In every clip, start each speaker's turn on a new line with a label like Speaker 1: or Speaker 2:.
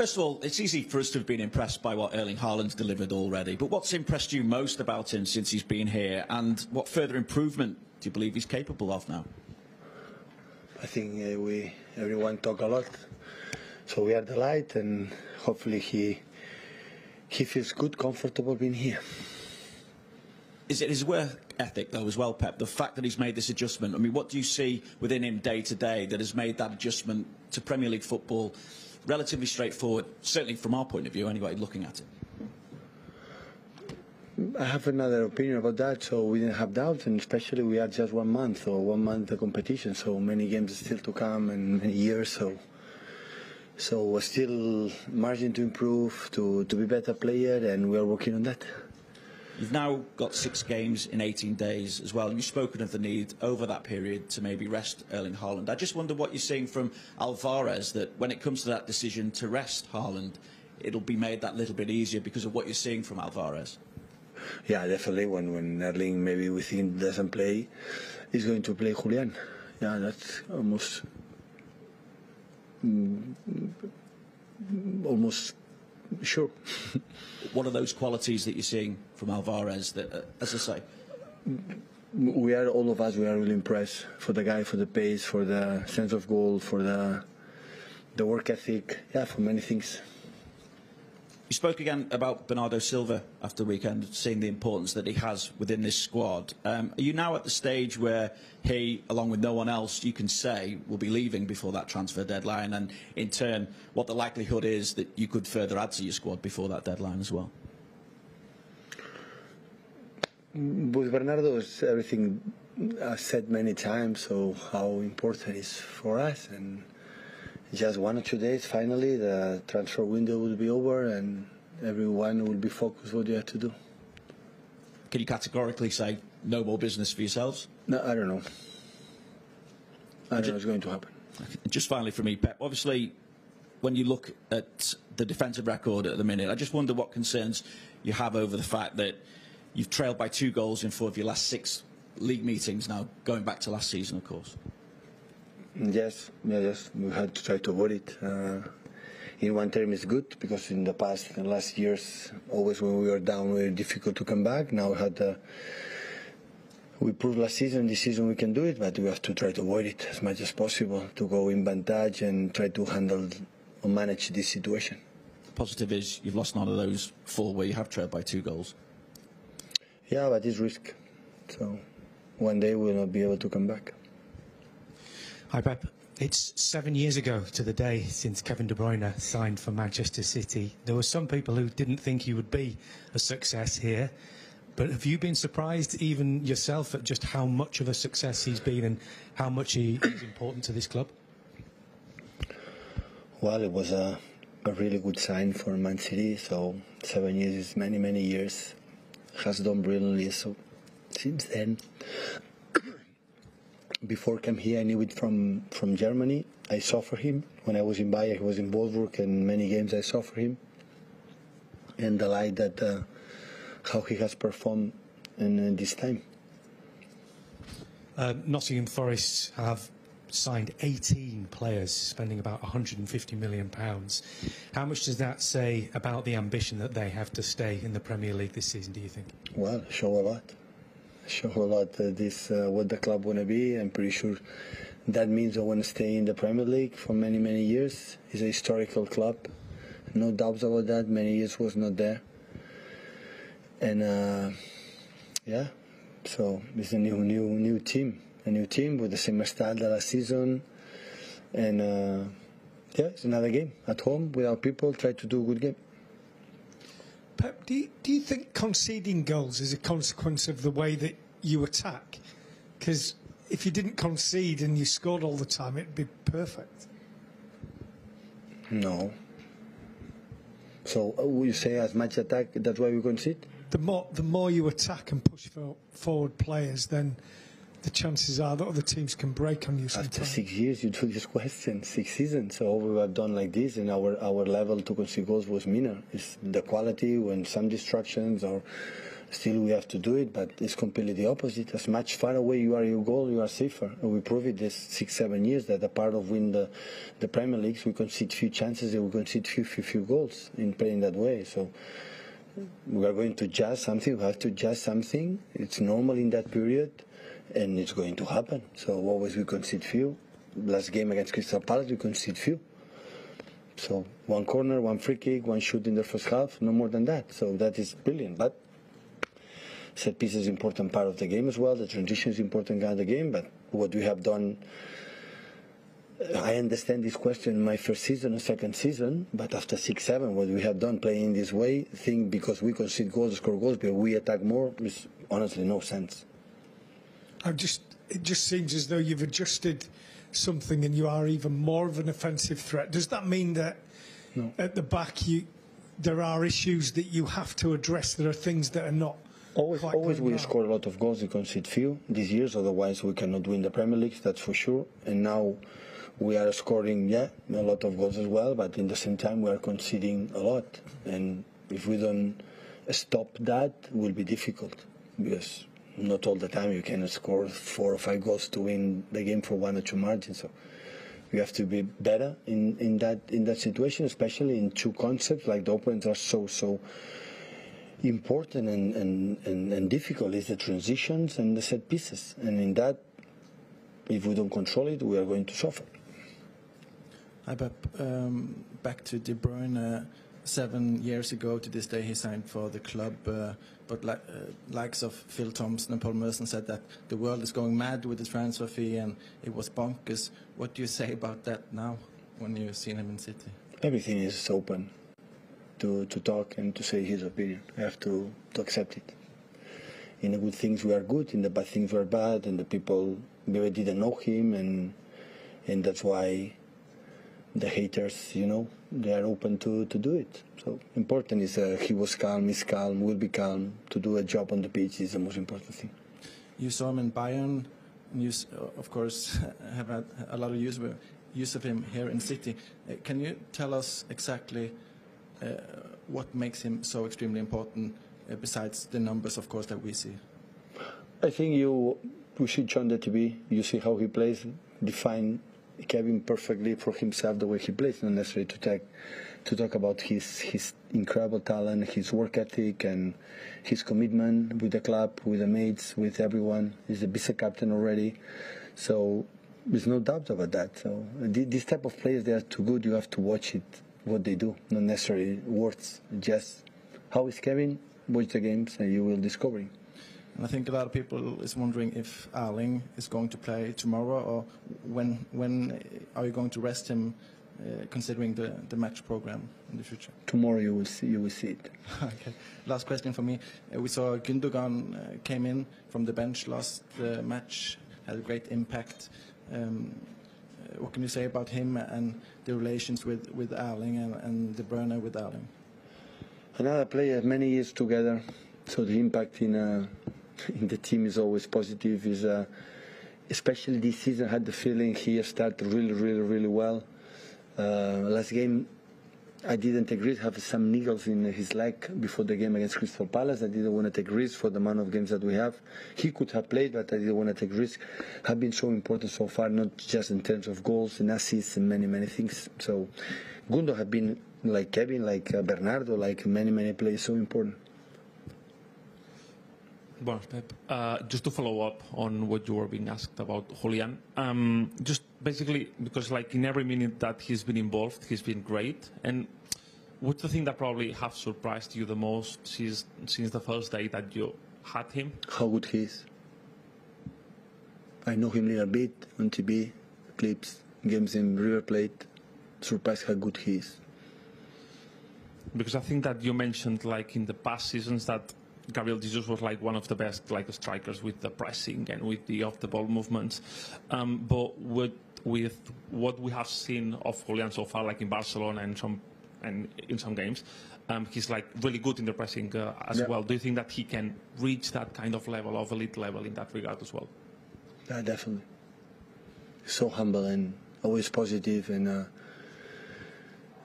Speaker 1: First of all, it's easy for us to have been impressed by what Erling Haaland's delivered already, but what's impressed you most about him since he's been here, and what further improvement do you believe he's capable of now?
Speaker 2: I think uh, we everyone talk a lot, so we are delighted, and hopefully he he feels good, comfortable being here.
Speaker 1: Is it his work ethic, though, as well, Pep? The fact that he's made this adjustment. I mean, what do you see within him day to day that has made that adjustment to Premier League football relatively straightforward? Certainly from our point of view, anyway, looking at it.
Speaker 2: I have another opinion about that, so we didn't have doubts, and especially we are just one month or one month of competition, so many games still to come and many years, so so still margin to improve, to, to be better player, and we are working on that.
Speaker 1: You've now got six games in 18 days as well, and you've spoken of the need over that period to maybe rest Erling Haaland. I just wonder what you're seeing from Alvarez that when it comes to that decision to rest Haaland, it'll be made that little bit easier because of what you're seeing from Alvarez.
Speaker 2: Yeah, definitely. When when Erling maybe we think doesn't play, he's going to play Julian. Yeah, that's almost mm, almost sure.
Speaker 1: what are those qualities that you're seeing from Alvarez that, uh, as I say?
Speaker 2: We are, all of us, we are really impressed for the guy, for the pace, for the sense of goal, for the, the work ethic, yeah, for many things.
Speaker 1: You spoke again about Bernardo Silva after the weekend, seeing the importance that he has within this squad. Um, are you now at the stage where he, along with no one else, you can say will be leaving before that transfer deadline, and in turn, what the likelihood is that you could further add to your squad before that deadline as well?
Speaker 2: With Bernardo, it's everything I've said many times, so how important it is for us, and just one or two days, finally, the transfer window will be over and everyone will be focused what you have to do.
Speaker 1: Can you categorically say no more business for yourselves?
Speaker 2: No, I don't know. I don't know what's going to happen.
Speaker 1: Just finally for me, Pep, obviously, when you look at the defensive record at the minute, I just wonder what concerns you have over the fact that you've trailed by two goals in four of your last six league meetings now, going back to last season, of course.
Speaker 2: Yes, yeah, yes, we had to try to avoid it. Uh, in one term, it's good because in the past, in the last years, always when we were down, we were difficult to come back. Now we had. Uh, we proved last season, this season we can do it, but we have to try to avoid it as much as possible to go in vantage and try to handle or manage this situation.
Speaker 1: The positive is you've lost none of those four where you have trailed by two goals.
Speaker 2: Yeah, but it's risk. So one day we'll not be able to come back.
Speaker 3: Hi, Pep. It's seven years ago to the day since Kevin De Bruyne signed for Manchester City. There were some people who didn't think he would be a success here. But have you been surprised, even yourself, at just how much of a success he's been and how much he is important to this club?
Speaker 2: Well, it was a, a really good sign for Man City. So seven years is many, many years. Has done brilliantly. So since then, before I came here, I knew it from, from Germany. I saw for him when I was in Bayern. He was in Wolfsburg, and many games I saw for him. And the light that uh, how he has performed in uh, this time.
Speaker 3: Uh, Nottingham Forest have signed 18 players, spending about 150 million pounds. How much does that say about the ambition that they have to stay in the Premier League this season? Do you think?
Speaker 2: Well, show a lot uh, this uh, what the club want to be. I'm pretty sure that means I want to stay in the Premier League for many many years. It's a historical club, no doubts about that. Many years was not there, and uh, yeah, so it's a new new new team, a new team with the same style that last season, and uh, yeah, it's another game at home without people. Try to do a good game.
Speaker 4: Pep, do you, do you think conceding goals is a consequence of the way that you attack? Because if you didn't concede and you scored all the time, it'd be perfect.
Speaker 2: No. So uh, you say as much attack, that's why we concede?
Speaker 4: The more, the more you attack and push for, forward players, then the chances are that other teams can break on you sometimes.
Speaker 2: After six years, you do this question, six seasons. So we have done like this, and our, our level to concede goals was minor. It's the quality when some distractions or Still, we have to do it, but it's completely the opposite. As much far away you are your goal, you are safer. And we prove it this six, seven years that a part of win the, the Premier Leagues, we concede few chances and we concede few, few, few goals in playing that way. So we are going to adjust something. We have to adjust something. It's normal in that period, and it's going to happen. So always we concede few. Last game against Crystal Palace, we concede few. So one corner, one free kick, one shoot in the first half, no more than that. So that is brilliant. But set piece is important part of the game as well. The transition is important part of the game. But what we have done, uh, I understand this question my first season or second season. But after six, seven, what we have done playing this way, think because we concede goals, score goals, but we attack more, is honestly no sense.
Speaker 4: I've just it just seems as though you've adjusted something and you are even more of an offensive threat. Does that mean that
Speaker 2: No.
Speaker 4: at the back you there are issues that you have to address? There are things that are not
Speaker 2: Always, always we
Speaker 4: now?
Speaker 2: score a lot of goals. We concede few these years, otherwise we cannot win the Premier League. That's for sure. And now we are scoring, yeah, a lot of goals as well. But in the same time, we are conceding a lot. And if we don't stop that, it will be difficult because not all the time you can score four or five goals to win the game for one or two margins. So we have to be better in, in that in that situation, especially in two concepts like the opponents are so so important and, and, and, and difficult is the transitions and the set pieces. And in that, if we don't control it, we are going to suffer.
Speaker 5: Pep. Um, back to De Bruyne. Seven years ago to this day, he signed for the club. Uh, but li- uh, likes of Phil Thompson and Paul Merson said that the world is going mad with the transfer fee and it was bonkers. What do you say about that now when you've seen him in City?
Speaker 2: Everything is open to, to talk and to say his opinion. I have to, to accept it. In the good things we are good, in the bad things we are bad, and the people maybe didn't know him, and and that's why the haters, you know, they are open to, to do it. So important is uh, he was calm, he's calm, will be calm. To do a job on the pitch is the most important thing.
Speaker 5: You saw him in Bayern. And you, of course, have had a lot of use of, use of him here in City. Uh, can you tell us exactly uh, what makes him so extremely important, uh, besides the numbers, of course, that we see?
Speaker 2: I think you we should join the TV. You see how he plays, define Kevin perfectly for himself the way he plays, not necessarily to talk to talk about his his incredible talent, his work ethic, and his commitment with the club, with the mates, with everyone. He's a vice captain already, so there's no doubt about that. So th- this type of players, they are too good. You have to watch it, what they do, not necessarily words. Just how is Kevin? Watch the games, and you will discover him.
Speaker 5: And I think a lot of people is wondering if Erling is going to play tomorrow, or when when are you going to rest him, uh, considering the, the match program in the future?
Speaker 2: Tomorrow you will see you will see it.
Speaker 5: Okay. Last question for me. Uh, we saw Gündogan uh, came in from the bench last uh, match, had a great impact. Um, uh, what can you say about him and the relations with, with Erling and, and De Bruyne with Erling?
Speaker 2: Another player, many years together, so the impact in uh, in the team is always positive. Is uh, especially this season, I had the feeling he started really, really, really well. Uh, last game, I didn't agree. to Have some niggles in his leg before the game against Crystal Palace. I didn't want to take risks for the amount of games that we have. He could have played, but I didn't want to take risks. Have been so important so far, not just in terms of goals and assists and many, many things. So, Gundo have been like Kevin, like uh, Bernardo, like many, many players, so important.
Speaker 6: Well, Pep, uh, just to follow up on what you were being asked about Julian, um, just basically because like in every minute that he's been involved, he's been great. And what's the thing that probably have surprised you the most since since the first day that you had him?
Speaker 2: How good he is. I know him a little bit on TV, clips, games in River Plate. Surprised how good he is.
Speaker 6: Because I think that you mentioned like in the past seasons that Gabriel Jesus was like one of the best like strikers with the pressing and with the off the ball movements. Um, but with with what we have seen of Julian so far, like in Barcelona and some and in some games, um, he's like really good in the pressing uh, as
Speaker 2: Yeah.
Speaker 6: well. Do you think that he can reach that kind of level of elite level in that regard as well?
Speaker 2: Yeah, definitely. So humble and always positive and uh,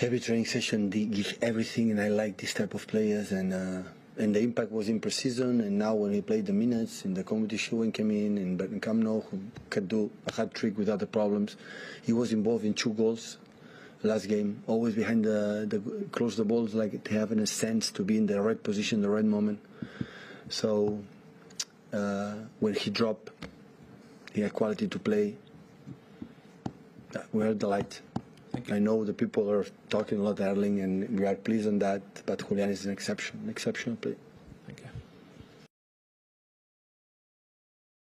Speaker 2: every training session they give everything and I like this type of players and uh, and the impact was in pre-season, and now when he played the minutes in the competition when he came in, and Camp Nou, who could do a hat trick without the problems. He was involved in two goals last game, always behind the, the close the balls, like having a sense to be in the right position, the right moment. So uh, when he dropped, he had quality to play. We are delighted. I know the people are talking a lot, Erling, and we are pleased on that. But Julian is an exception, exceptional player.